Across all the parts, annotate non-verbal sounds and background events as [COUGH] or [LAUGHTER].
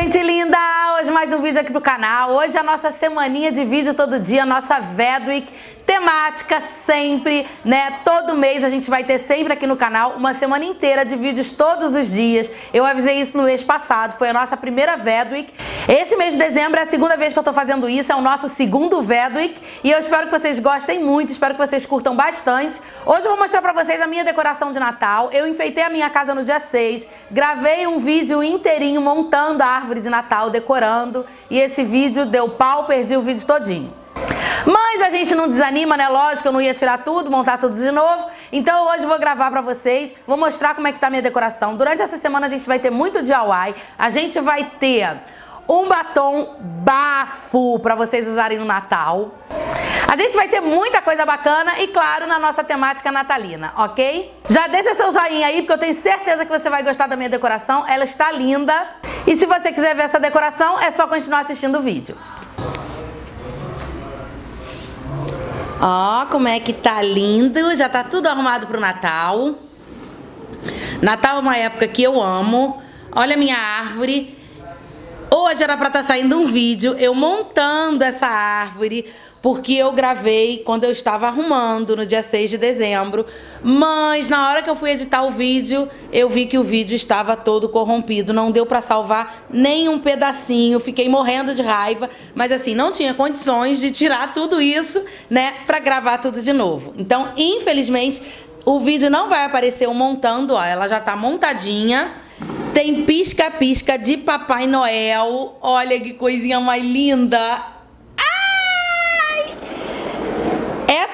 gente linda! Hoje mais um vídeo aqui pro canal. Hoje é a nossa semaninha de vídeo todo dia, nossa Vedwick temática sempre, né? Todo mês a gente vai ter sempre aqui no canal uma semana inteira de vídeos todos os dias. Eu avisei isso no mês passado, foi a nossa primeira Vedwick. Esse mês de dezembro é a segunda vez que eu tô fazendo isso, é o nosso segundo Vedwick e eu espero que vocês gostem muito, espero que vocês curtam bastante. Hoje eu vou mostrar pra vocês a minha decoração de Natal. Eu enfeitei a minha casa no dia 6, gravei um vídeo inteirinho montando a árvore de Natal, decorando e esse vídeo deu pau, perdi o vídeo todinho. Mas a gente não desanima, né? Lógico, eu não ia tirar tudo, montar tudo de novo. Então hoje eu vou gravar pra vocês, vou mostrar como é que tá a minha decoração. Durante essa semana a gente vai ter muito DIY, a gente vai ter um batom bafo pra vocês usarem no Natal. A gente vai ter muita coisa bacana e, claro, na nossa temática natalina, ok? Já deixa seu joinha aí, porque eu tenho certeza que você vai gostar da minha decoração. Ela está linda. E se você quiser ver essa decoração, é só continuar assistindo o vídeo. Ó, como é que tá lindo. Já tá tudo arrumado pro Natal. Natal é uma época que eu amo. Olha a minha árvore. Hoje era pra estar tá saindo um vídeo eu montando essa árvore porque eu gravei quando eu estava arrumando no dia 6 de dezembro, mas na hora que eu fui editar o vídeo, eu vi que o vídeo estava todo corrompido, não deu para salvar nem um pedacinho, fiquei morrendo de raiva, mas assim, não tinha condições de tirar tudo isso, né, para gravar tudo de novo. Então, infelizmente, o vídeo não vai aparecer o montando, ó, ela já tá montadinha. Tem pisca-pisca de Papai Noel. Olha que coisinha mais linda.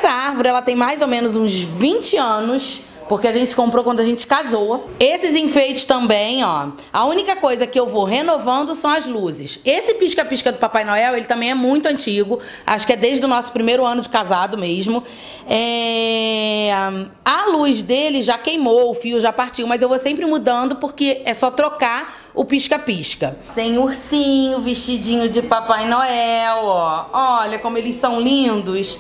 Essa árvore, ela tem mais ou menos uns 20 anos. Porque a gente comprou quando a gente casou. Esses enfeites também, ó. A única coisa que eu vou renovando são as luzes. Esse pisca-pisca do Papai Noel, ele também é muito antigo. Acho que é desde o nosso primeiro ano de casado mesmo. É... A luz dele já queimou, o fio já partiu. Mas eu vou sempre mudando porque é só trocar o pisca-pisca. Tem ursinho, vestidinho de Papai Noel, ó. Olha como eles são lindos.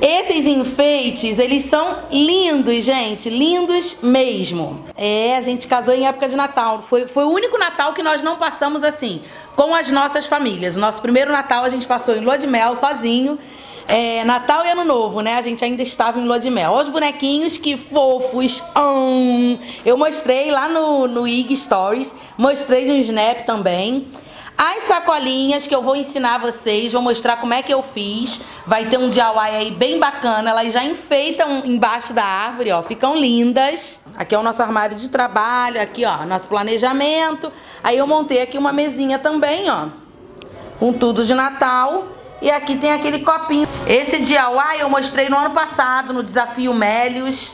Esses enfeites, eles são lindos, gente, lindos mesmo. É, a gente casou em época de Natal. Foi, foi o único Natal que nós não passamos assim, com as nossas famílias. O nosso primeiro Natal a gente passou em lua de mel, sozinho. É, Natal e Ano Novo, né? A gente ainda estava em lua de mel. Olha os bonequinhos, que fofos. Hum, eu mostrei lá no, no IG Stories, mostrei no Snap também. As sacolinhas que eu vou ensinar vocês, vou mostrar como é que eu fiz. Vai ter um DIY aí bem bacana. Elas já enfeitam embaixo da árvore, ó. Ficam lindas. Aqui é o nosso armário de trabalho, aqui, ó, nosso planejamento. Aí eu montei aqui uma mesinha também, ó. Com tudo de Natal. E aqui tem aquele copinho. Esse DIY eu mostrei no ano passado, no Desafio Mélios.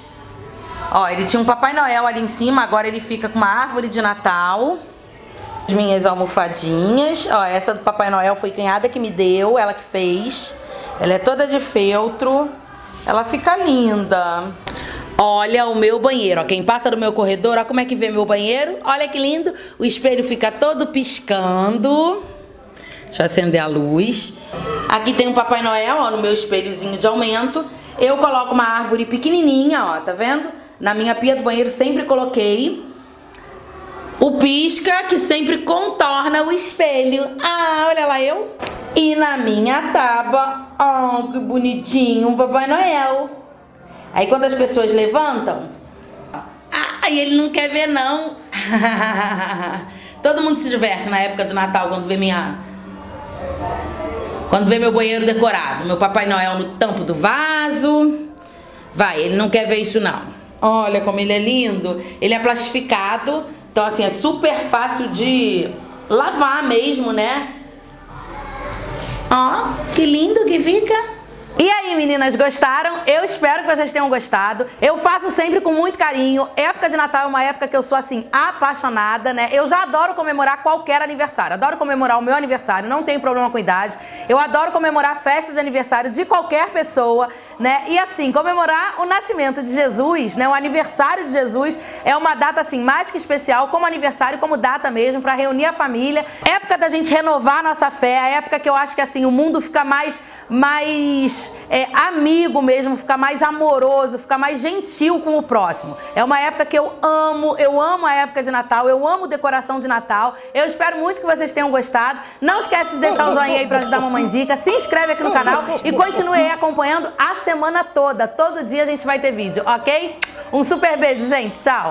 Ó, ele tinha um Papai Noel ali em cima, agora ele fica com uma árvore de Natal. As minhas almofadinhas. Ó, essa do Papai Noel foi cunhada que me deu, ela que fez. Ela é toda de feltro. Ela fica linda. Olha o meu banheiro, ó. Quem passa no meu corredor, ó como é que vê meu banheiro. Olha que lindo. O espelho fica todo piscando. Deixa eu acender a luz. Aqui tem um Papai Noel, ó, no meu espelhozinho de aumento. Eu coloco uma árvore pequenininha, ó, tá vendo? Na minha pia do banheiro sempre coloquei. O pisca que sempre contorna o espelho. Ah, olha lá eu. E na minha tábua, oh, que bonitinho, um Papai Noel. Aí quando as pessoas levantam, ah, ele não quer ver não. [LAUGHS] Todo mundo se diverte na época do Natal quando vê minha quando vê meu banheiro decorado, meu Papai Noel no tampo do vaso. Vai, ele não quer ver isso não. Olha como ele é lindo. Ele é plastificado então, assim, é super fácil de lavar mesmo, né? Ó, que lindo que fica. E aí, meninas, gostaram? Eu espero que vocês tenham gostado. Eu faço sempre com muito carinho. Época de Natal é uma época que eu sou, assim, apaixonada, né? Eu já adoro comemorar qualquer aniversário. Adoro comemorar o meu aniversário, não tenho problema com idade. Eu adoro comemorar festas de aniversário de qualquer pessoa, né? E, assim, comemorar o nascimento de Jesus, né? O aniversário de Jesus é uma data, assim, mais que especial, como aniversário, como data mesmo, para reunir a família. Época da gente renovar nossa fé, a época que eu acho que, assim, o mundo fica mais, mais é, amigo mesmo, ficar mais amoroso, ficar mais gentil com o próximo. É uma época que eu amo, eu amo a época de Natal, eu amo decoração de Natal. Eu espero muito que vocês tenham gostado. Não esquece de deixar o joinha aí pra ajudar a Mamãe Zica, se inscreve aqui no canal e continue aí acompanhando a semana toda. Todo dia a gente vai ter vídeo, ok? Um super beijo, gente. Tchau.